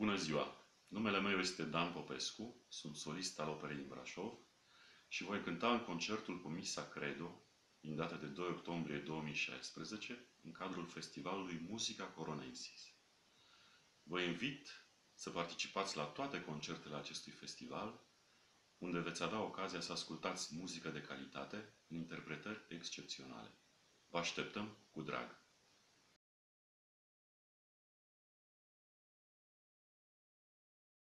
Bună ziua! Numele meu este Dan Popescu, sunt solist al Operei din Brașov și voi cânta în concertul cu Misa Credo, din data de 2 octombrie 2016, în cadrul festivalului Musica Coronensis. Vă invit să participați la toate concertele acestui festival, unde veți avea ocazia să ascultați muzică de calitate în interpretări excepționale. Vă așteptăm cu drag!